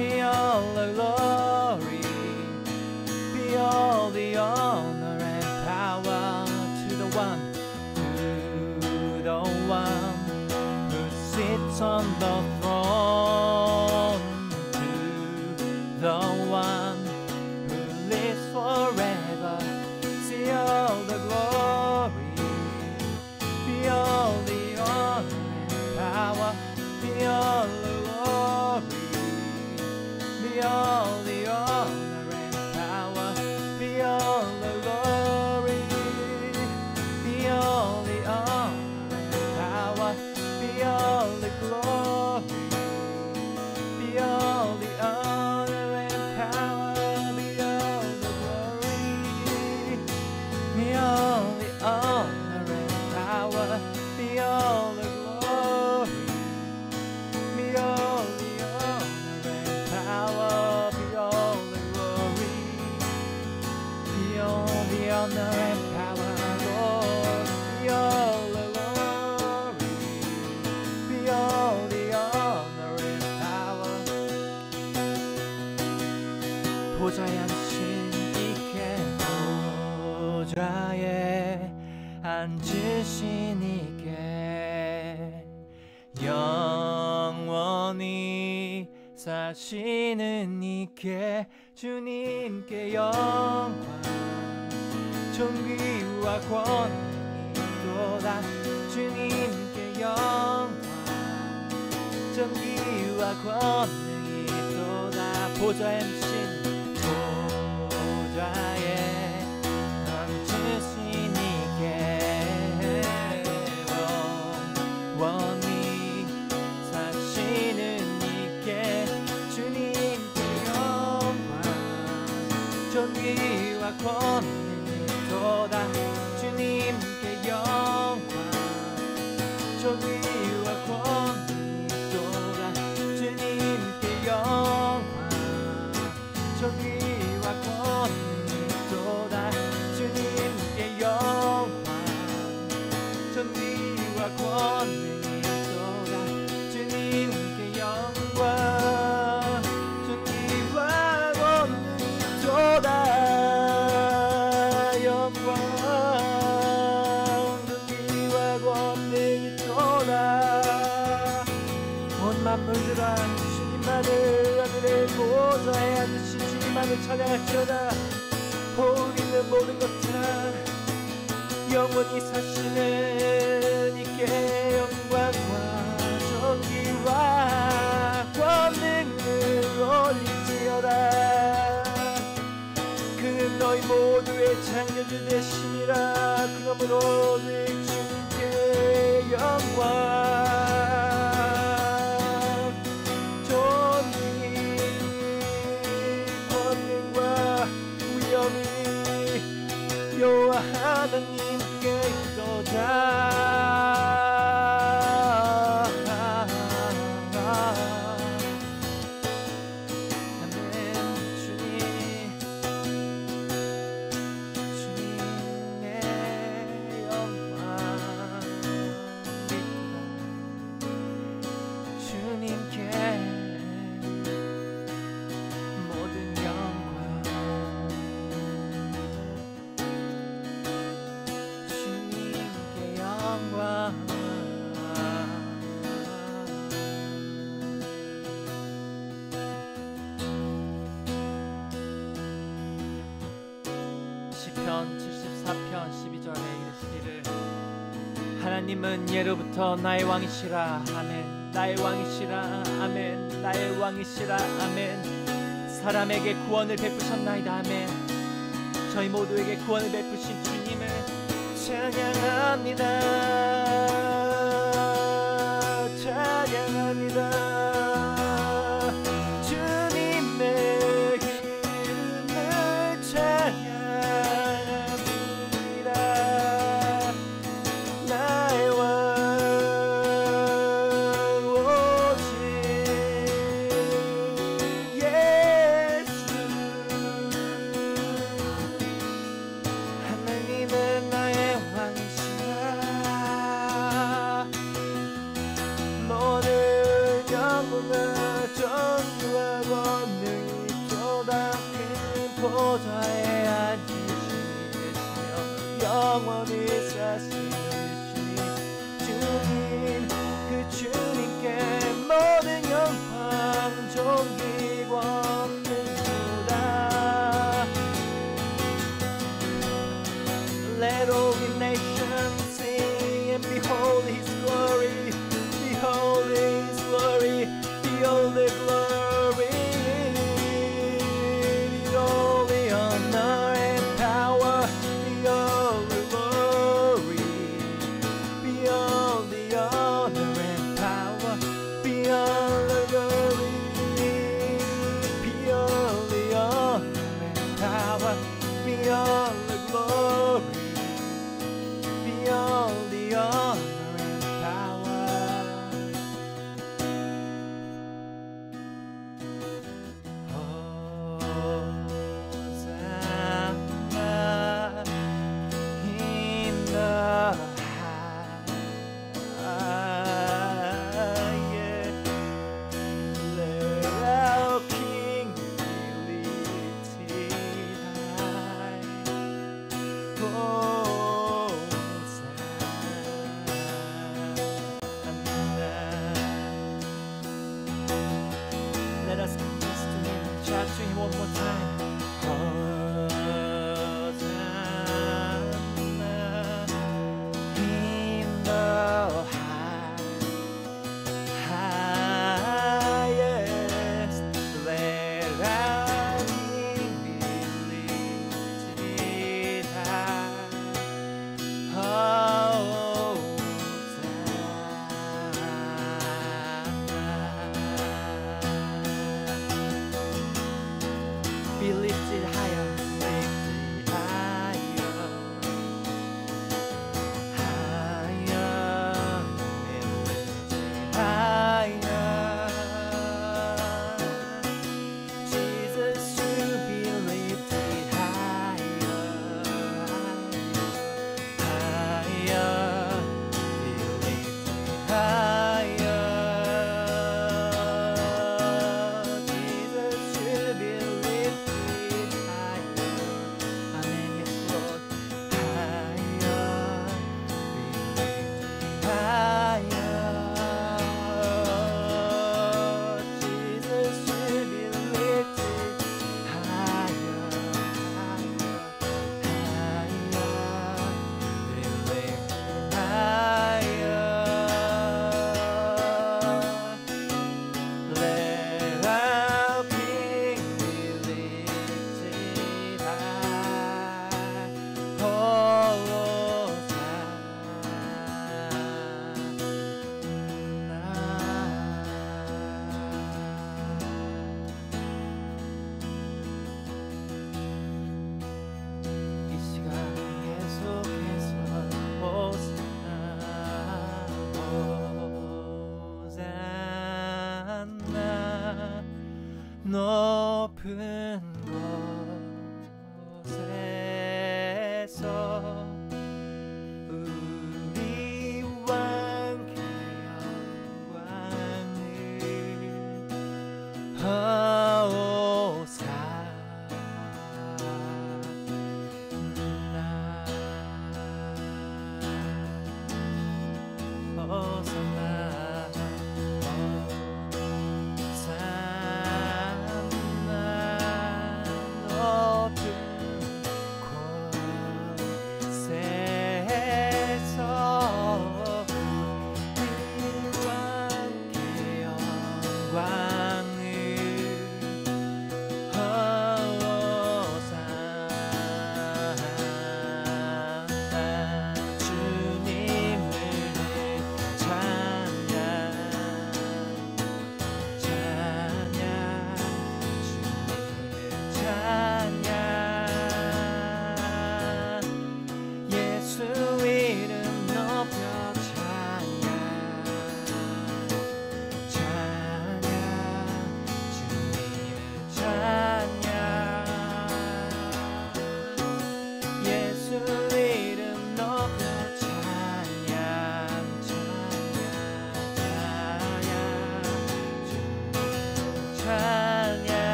Me all alone. 사시는 이께 주님께 영광. 존귀와 권이 또다 주님께 영광. 존귀와 권능이 또다. 보좌 MC はこんなにとだ。主任けよ 영원히 사시는 이께 영광과 존귀와 권능을 올리지어다. 그는 너희 모두의 창조주 되심이라. 그러므로 지금부터 나의 왕이시라. 아멘. 나의 왕이시라. 아멘. 나의 왕이시라. 아멘. 사람에게 구원을 베푸셨나이다. 아멘. 저희 모두에게 구원을 베푸신 주님을 찬양합니다.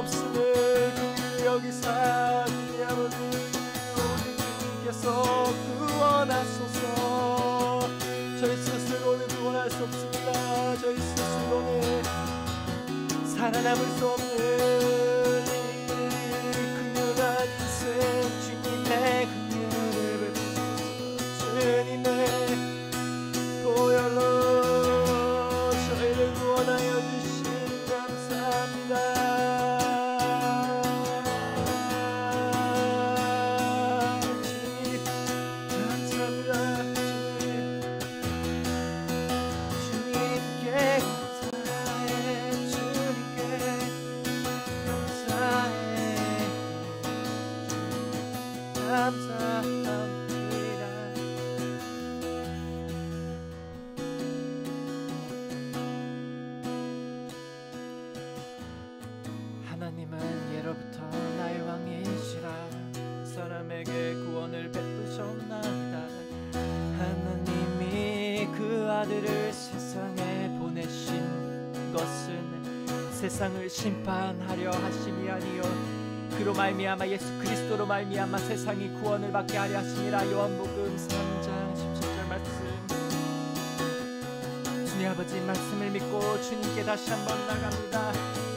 없음을 여기사 주님 아버지 오직 주님께서 구원하소서. 저희 스스로는 구원할 수 없습니다. 저희 스스로는 살아남을 수 없는 말미암아 세상이 구원을 받게 하려 하심이라 요한복음 3장 17절 말씀. 주님 아버지 말씀을 믿고 주님께 다시 한번 나갑니다.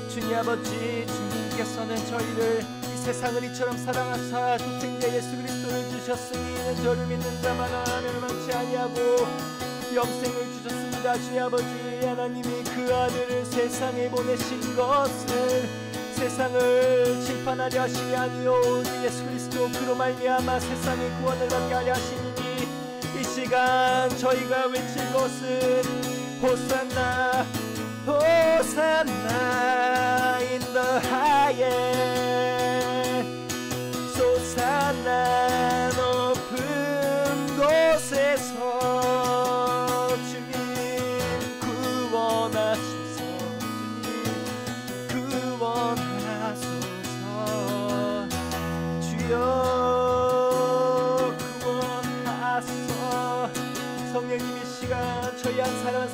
주님 아버지 주님께서는 저희를 이 세상을 이처럼 사랑하사 독생자 예수 그리스도를 주셨으니 저를 믿는 자마다 멸망치 아니하고 영생을 주셨습니다. 주님 아버지 하나님이 그 아들을 세상에 보내신 것은 세상을 심판하려 하심이 아니요. 오직 예수 그리스도 그로 말미암아 세상의 구원을 받게 하려 하시니 이 시간 저희가 외칠 것은 호산나 호산나 in the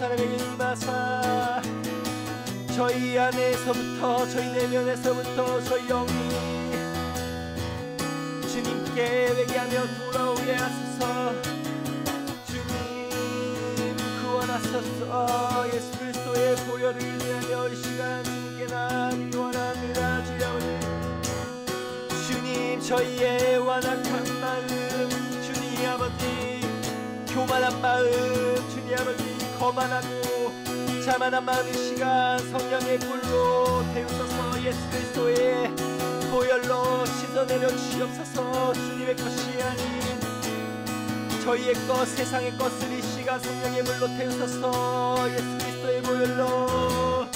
사람에게 임하사 저희 안에서부터 저희 내면에서부터 저희 영이 주님께 회개하며 돌아오게 하소서. 주님 구원하소서. 예수 그리스도의 보혈을 위하여 이 시간 나아가기 원합니다. 주여 주님 저희의 완악한 마음 주님 아버지 교만한 마음 주님 아버지 거만하고 자만한 마음의 시간 성령의 불로 태우소서 예수 그리스도의 보혈로 씻어내려 주시옵소서. 주님의 것이 아닌 저희의 것 세상의 것을 이 시간 성령의 불로 태우소서 예수 그리스도의 보혈로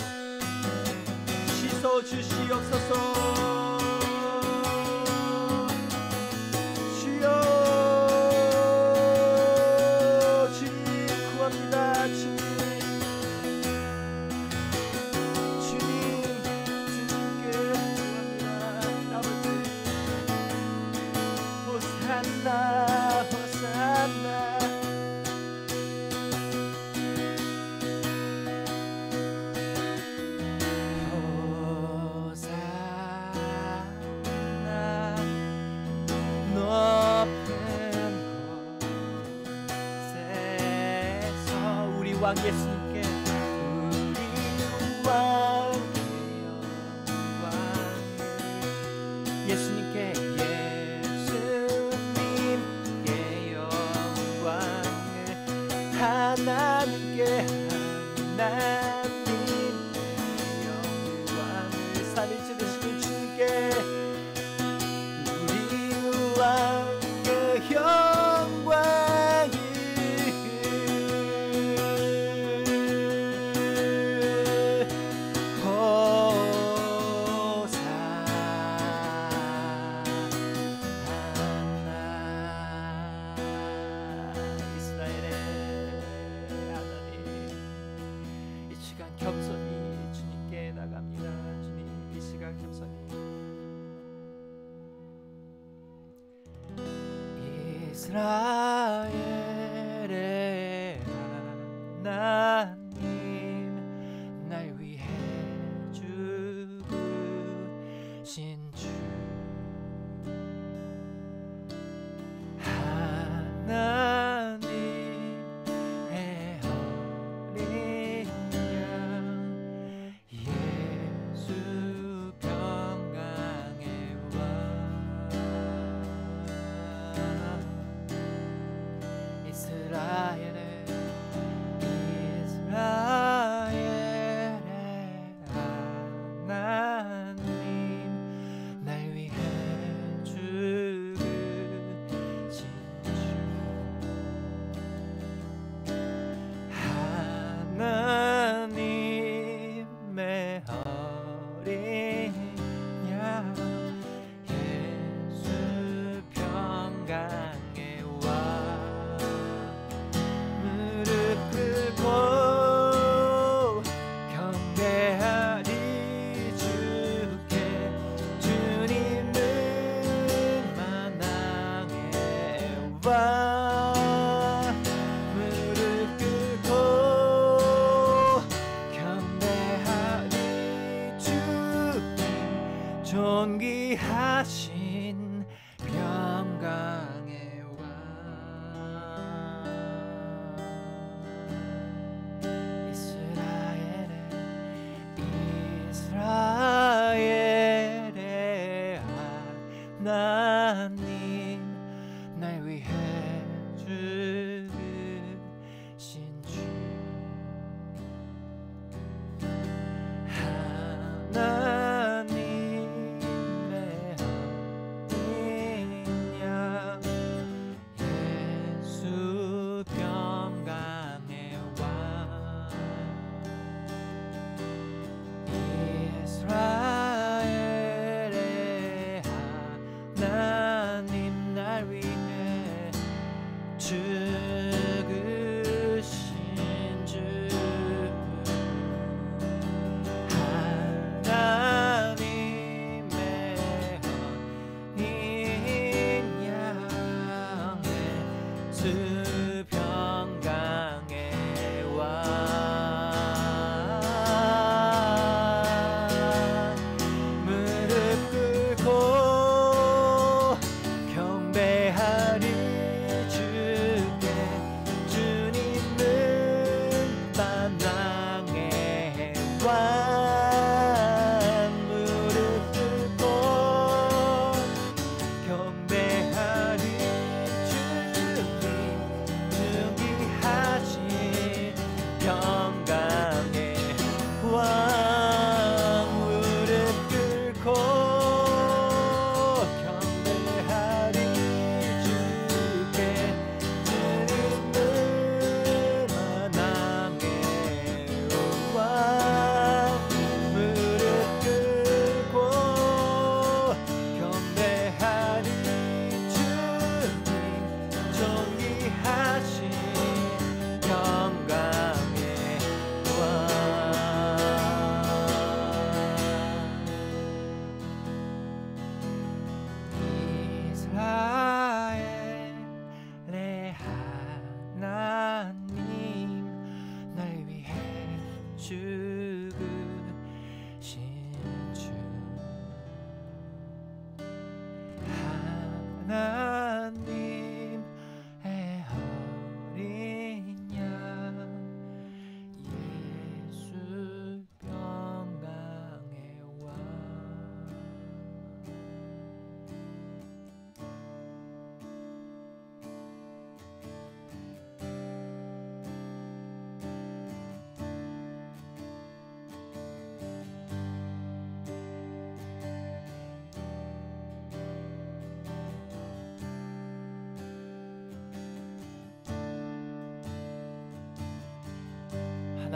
씻어 주시옵소서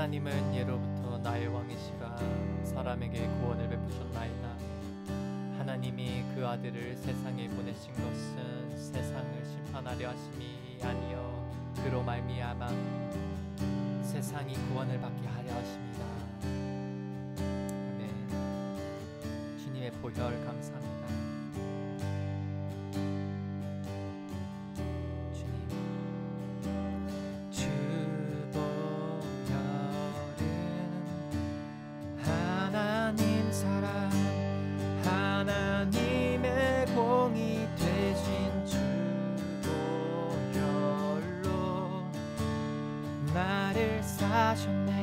하나님은 예로부터 나의 왕이시라 사람에게 구원을 베푸셨나이다. 하나님이 그 아들을 세상에 보내신 것은 세상을 심판하려 하심이 아니요 그로 말미암아 세상이 구원을 받게 하려 하십니다. 아멘. 주님의 보혈 감 사셨네.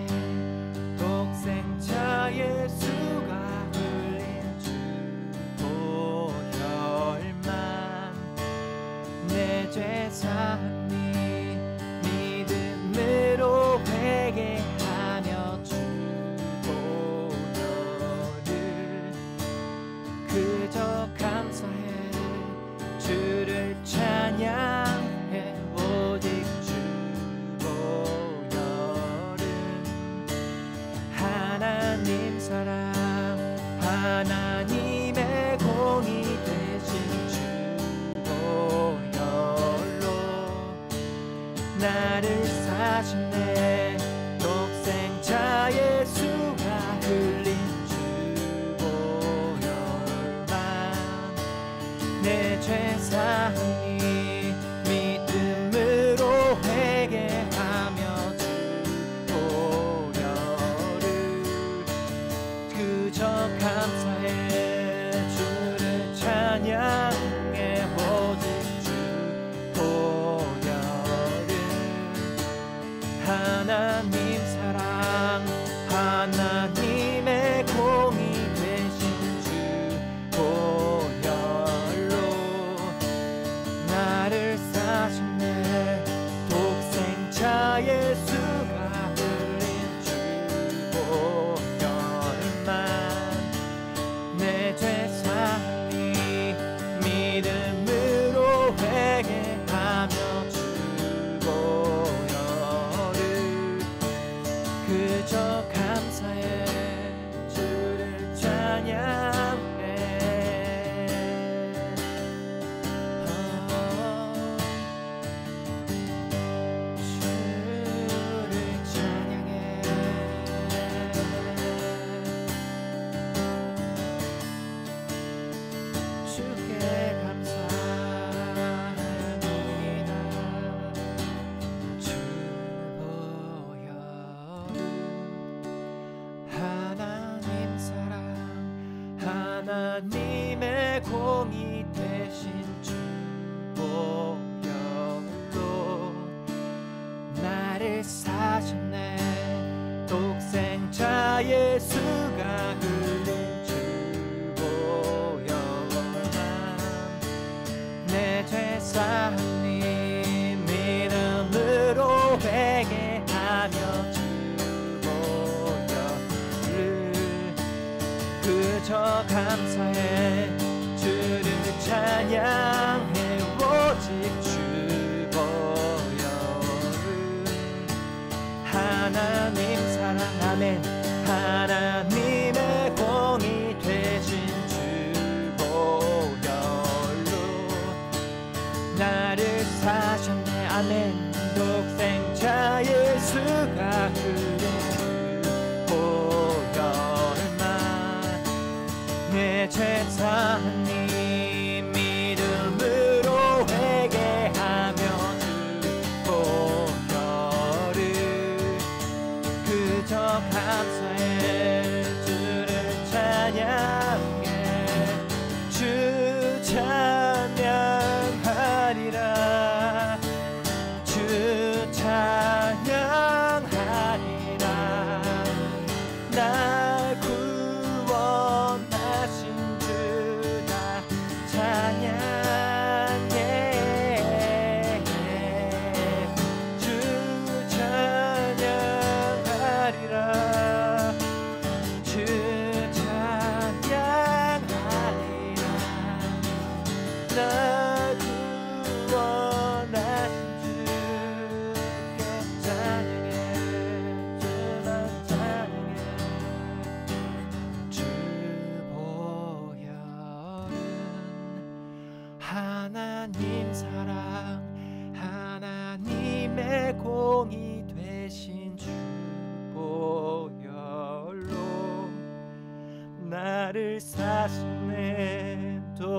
나를 사셨네. 아멘. 독생자 예수가 그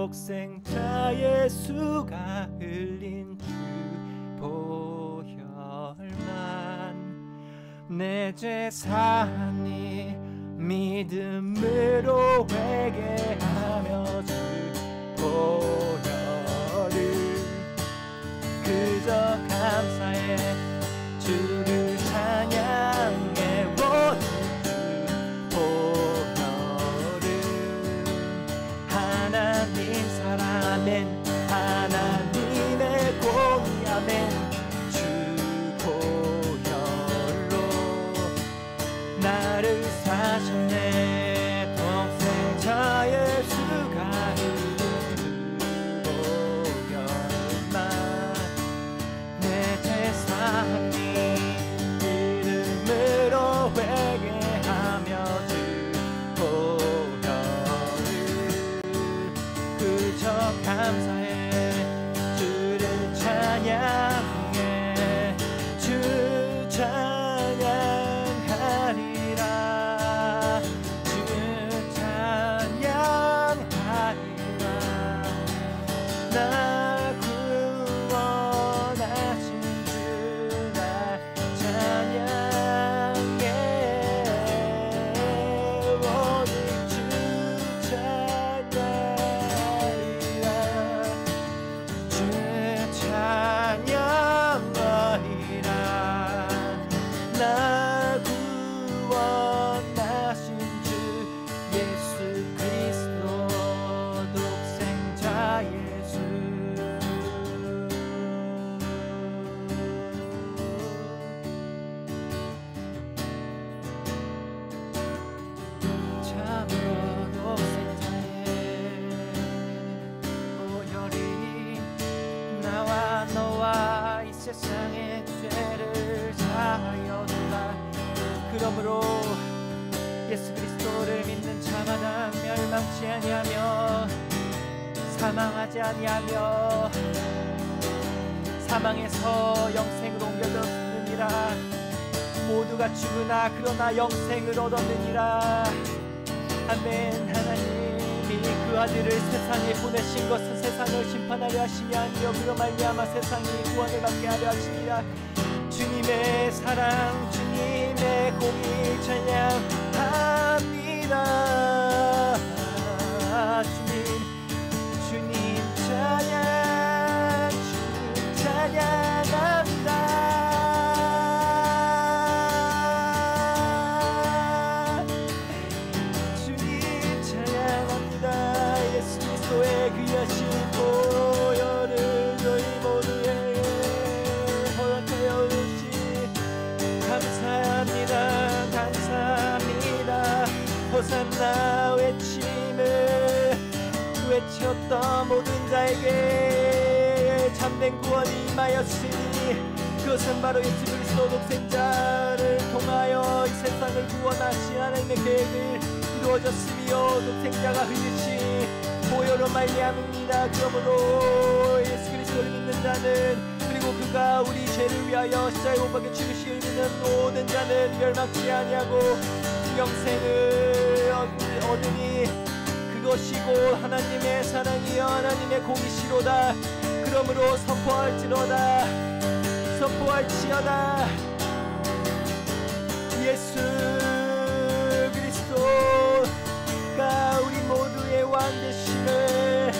독생자 예수가 흘린 주 보혈만 내 제사니 믿음으로 회개 하며 주 보혈을 그저 감사해 주를 구원이 임하였으니 그것은 바로 예수 그리스도 독생자를 통하여 이 세상을 구원하신 하나님의 계획을 이루어졌으며 독생자가 흘리신 보혈로 말미암습니다. 그러므로 예수 그리스도를 믿는 자는 그리고 그가 우리 죄를 위하여 십자가에 못 박혀 죽으시는 모든 자는 멸망치 아니하고 영생을 얻- 얻으니 그것이 고 하나님의 사랑이여 하나님의 공이시로다 그러므로 선포할지로다. 선포할지어다. 예수 그리스도가 우리 모두의 왕 되심을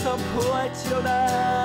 선포할지로다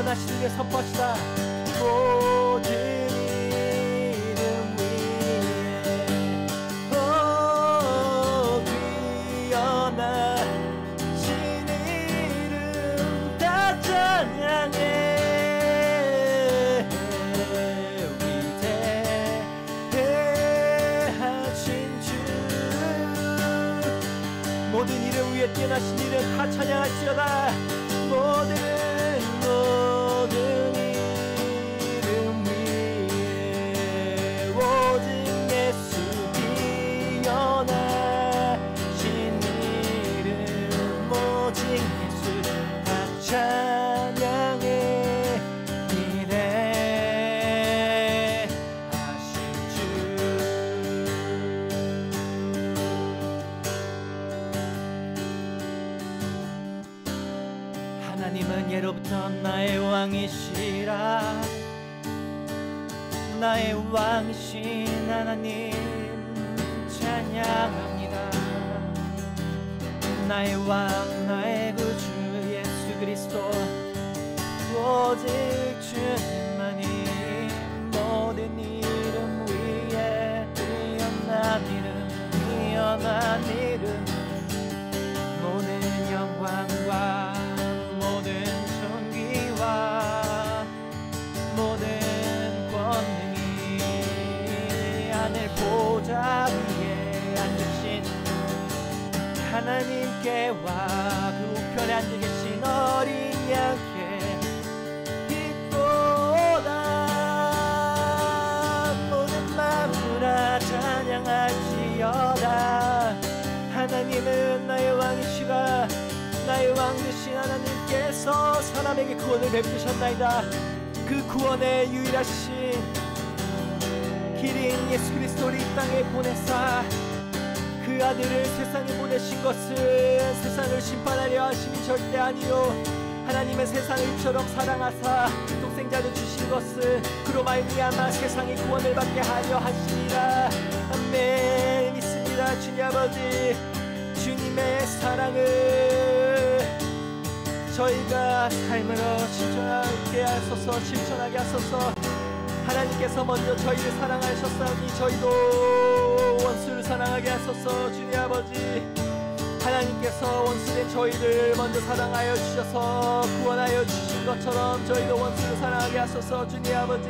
뛰어나신 이를 선포하시다. 모든 이름 위에 오 뛰어나신 이름 다 찬양해. 위대하신 주. 모든 이름 위에 뛰어나신 이름 다 찬양할지어다. 모든 하나님께서 사람에게 구원을 베푸셨나이다. 그 구원의 유일하신 길인 예수 그리스도를 이 땅에 보내사 그 아들을 세상에 보내신 것은 세상을 심판하려 하심이 절대 아니요. 하나님은 세상을 이처럼 사랑하사 독생자를 주신 것은 그로 말미암아 세상이 구원을 받게 하려 하시니라. 아멘. 믿습니다. 주님 아버지. 주님의 사랑을 저희가 삶으로 실천하게 하소서 실천하게 하소서. 하나님께서 먼저 저희를 사랑하셨사오니 저희도 원수를 사랑하게 하소서 주님 아버지. 하나님께서 원수된 저희를 먼저 사랑하여 주셔서 구원하여 주신 것처럼 저희도 원수를 사랑하게 하소서 주님 아버지.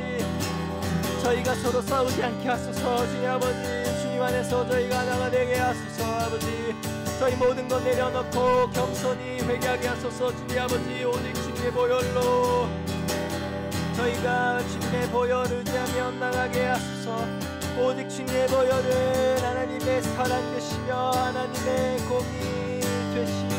저희가 서로 싸우지 않게 하소서 주님 아버지. 주님 안에서 저희가 하나가 되게 하소서 아버지 저희 모든 것 내려놓고 겸손히 회개하게 하소서. 주님 아버지 오직 주님의 보혈로 저희가 주님의 보혈을 의지하며 나가게 하소서. 오직 주님의 보혈은 하나님의 사랑 되시며 하나님의 공이 되심을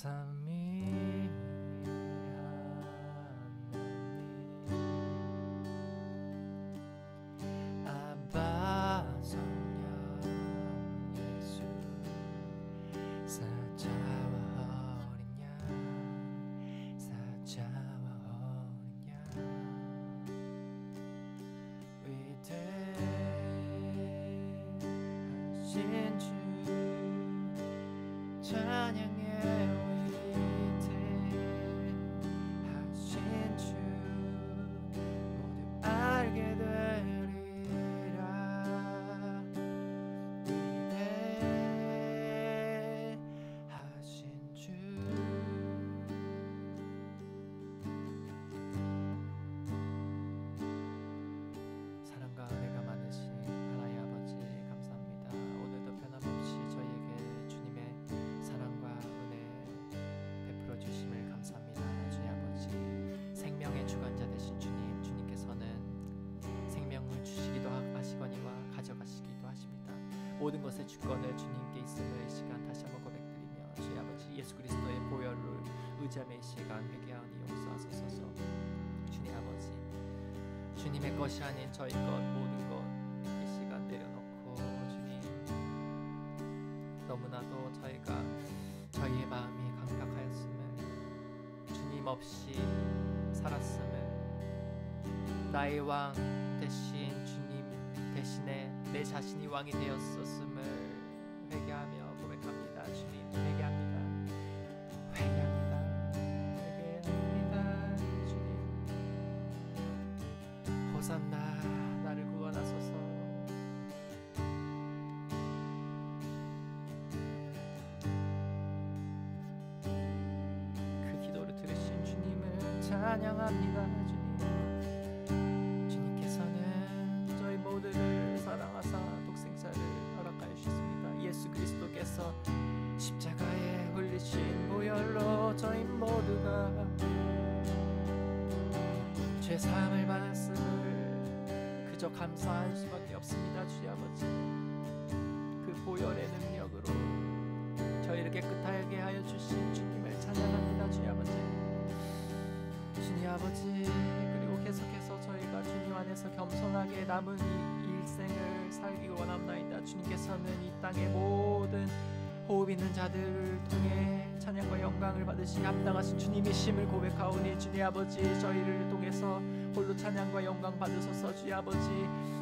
삼 모든 것의 주권을 주님께 있음을 이 시간 다시 한번 고백드리며 주님 아버지 예수 그리스도의 보혈을 이 시간 회개하니 용서하소서. 주님 아버지 주님의 것이 아닌 저희 것 모든 것 이 시간 내려놓고 주님 너무나도 저희가 저희의 마음이 강팍하였음을 주님 없이 살았음을 나의 왕 대신 주님 대신에 내 자신이 왕이 되었었음 그저 감사할 수밖에 없습니다. 주님 아버지. 그 보혈의 능력으로 저희를 깨끗하게 하여 주신 주님을 찬양합니다. 주님 아버지. 주님 아버지 그리고 계속해서 저희가 주님 안에서 겸손하게 남은 이 일생을 살기 원합나이다. 주님께서는 이 땅의 모든 호흡 있는 자들을 통해 찬양과 영광을 받으시 합당하신 주님이심을 고백하오니 주님 아버지 저희를 통해서 홀로 찬양과 영광 받으소서 주님 아버지.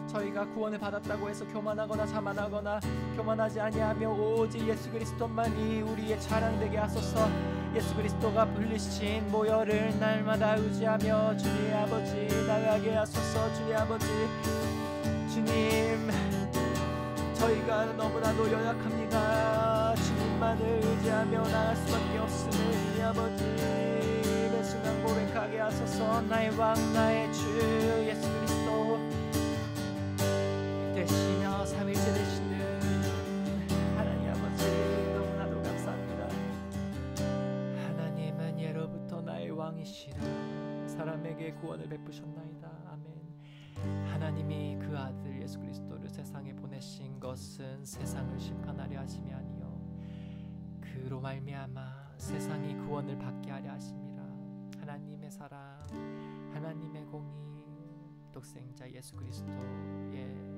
저희가 구원을 받았다고 해서 교만하거나 자만하거나 교만하지 아니하며 오직 예수 그리스도만이 우리의 자랑되게 하소서. 예수 그리스도가 불리신 모여를 날마다 의지하며 주님 아버지 나가게 하소서 주님 아버지. 주님 저희가 너무나도 연약합니다. 주님만을 의지하며 나갈 수밖에 없음을 아버지 나는 고백하게 하소서. 나의 왕 나의 주 예수 그리스도. 되시며 삼일째 되시는 하나님 아버지 너무나도 감사합니다. 하나님은 예로부터 나의 왕이시라. 사람에게 구원을 베푸셨나이다. 아멘. 하나님이 그 아들 예수 그리스도를 세상에 보내신 것은 세상을 심판하려 하심이 아니요. 그로 말미암아 세상이 구원을 받게 하려 하심이 하나님의 공이 독생자 예수 그리스도의